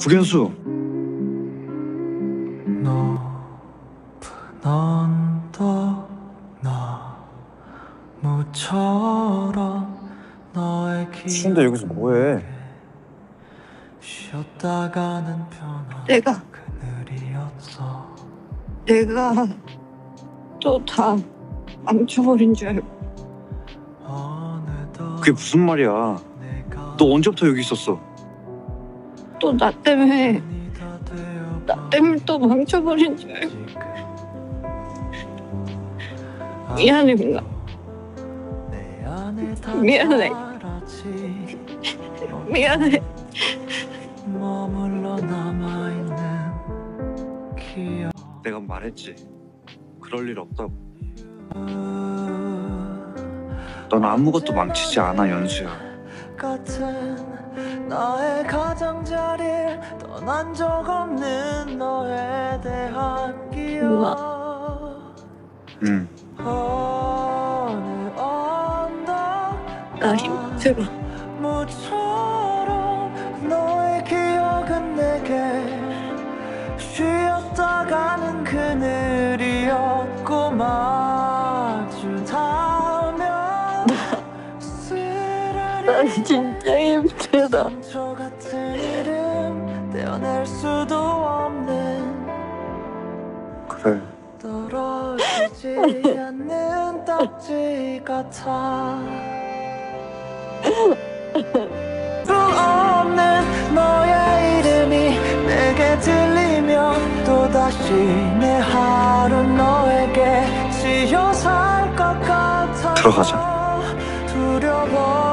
국연수 높은 언덕 나무처럼 너의 추운데 여기서 뭐해? 쉬었다가는 변화 내가 그늘이었어 내가 또 다 망쳐버린 줄 알고 어느덧 그게 무슨 말이야 너 언제부터 여기 있었어? 또 나 때문에 나 때문에 또 망쳐버린 줄 알고. 미안해 민가 미안해. 미안해. 내가 말했지. 그럴 일 없다고. 넌 아무것도 망치지 않아 연수야 같은 나의 가장자리를 떠난 적 없는 너에 대한 기억. 응. 어느 언덕 나 힘들어 무처럼 너의 기억은 내게 쉬었다 가는 그늘이었고 마 나 진짜 힘들어 상처 같은 이름 떼어낼 수도 없는 그래. 떨어지지 않는 딱지 같아 수 없는 너의 이름이 내게 들리면 또다시 내 하루 너에게 지어 살것 같아 들어가자. 두려워